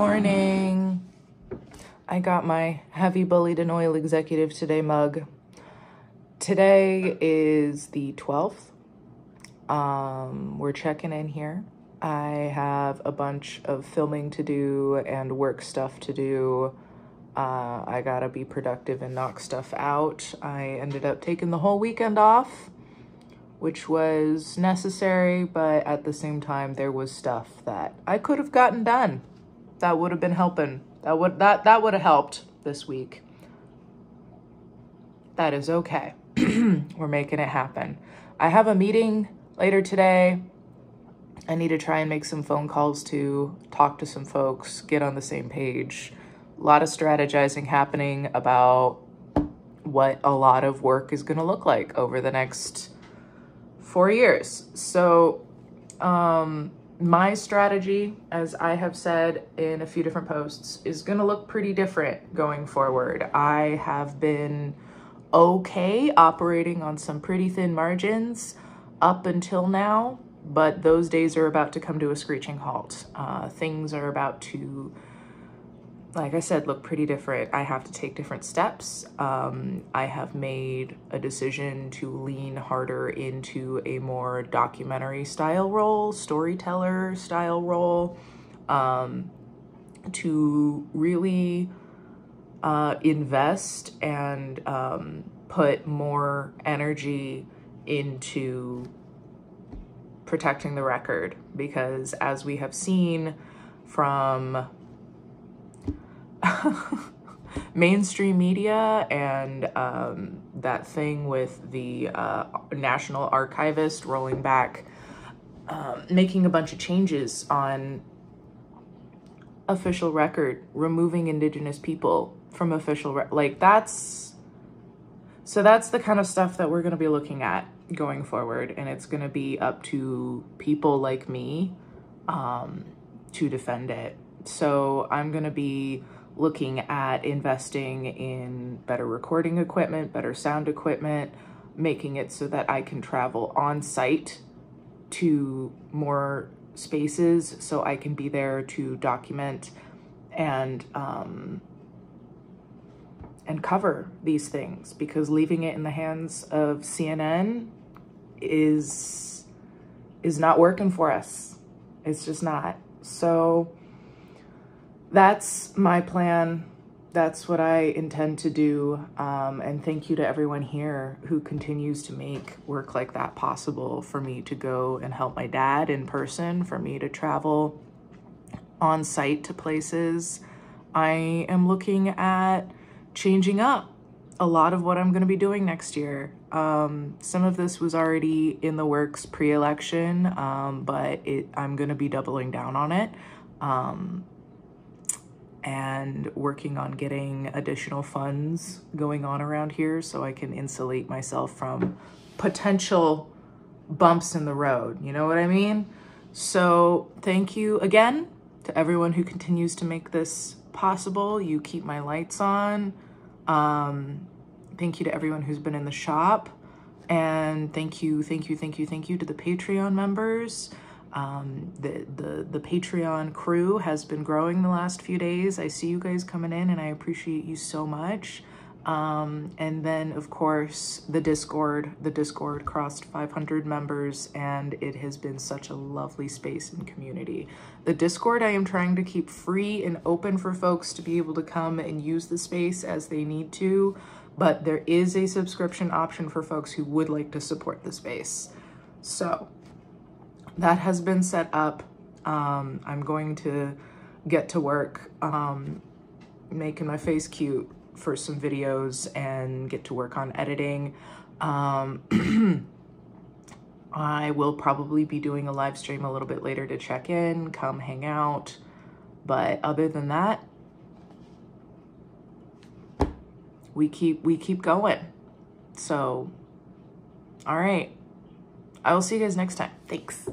Morning. I got my heavy bullied and oil executive today mug. Today is the 12th. Um, we're checking in here. I have a bunch of filming to do and work stuff to do. Uh, I gotta be productive and knock stuff out. I ended up taking the whole weekend off, which was necessary, but at the same time, there was stuff that I could have gotten done. That would have been helping. That would that that would have helped this week. That is okay. We're making it happen. I have a meeting later today. I need to try and make some phone calls to talk to some folks, get on the same page. A lot of strategizing happening about what a lot of work is going to look like over the next four years. So, um, my strategy, as I have said in a few different posts, is going to look pretty different going forward. I have been okay operating on some pretty thin margins up until now, but those days are about to come to a screeching halt. Uh, things are about to like I said, look pretty different. I have to take different steps. Um, I have made a decision to lean harder into a more documentary style role, storyteller style role, um, to really uh, invest and um, put more energy into protecting the record because as we have seen from mainstream media and um, that thing with the uh, National Archivist rolling back, um, making a bunch of changes on official record, removing Indigenous people from official, like that's, so that's the kind of stuff that we're going to be looking at going forward. And it's going to be up to people like me um, to defend it. So I'm going to be looking at investing in better recording equipment, better sound equipment, making it so that I can travel on site to more spaces so I can be there to document and um, and cover these things because leaving it in the hands of CNN is is not working for us. It's just not. So that's my plan. That's what I intend to do. Um, and thank you to everyone here who continues to make work like that possible for me to go and help my dad in person, for me to travel on site to places. I am looking at changing up a lot of what I'm going to be doing next year. Um, some of this was already in the works pre-election, um, but it, I'm going to be doubling down on it. Um, and working on getting additional funds going on around here so I can insulate myself from potential bumps in the road. You know what I mean? So thank you again to everyone who continues to make this possible. You keep my lights on. Um, thank you to everyone who's been in the shop. And thank you, thank you, thank you, thank you to the Patreon members. Um, the, the, the Patreon crew has been growing the last few days. I see you guys coming in and I appreciate you so much. Um, and then of course the Discord, the Discord crossed 500 members and it has been such a lovely space and community. The Discord I am trying to keep free and open for folks to be able to come and use the space as they need to, but there is a subscription option for folks who would like to support the space. So that has been set up. Um, I'm going to get to work um, making my face cute for some videos and get to work on editing. Um, I will probably be doing a live stream a little bit later to check in, come hang out. But other than that, we keep we keep going. So, all right. I will see you guys next time. Thanks.